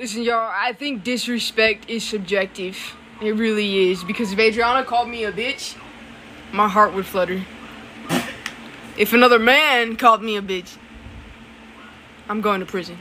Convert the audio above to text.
Listen, y'all, I think disrespect is subjective. It really is. Because if Adriana called me a bitch, my heart would flutter. If another man called me a bitch, I'm going to prison.